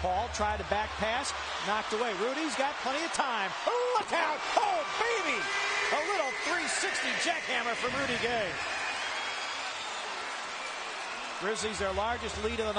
Paul tried to back pass, knocked away. Rudy's got plenty of time. Look out! Oh, baby! A little 360 jackhammer from Rudy Gay. Grizzlies their largest lead of the night.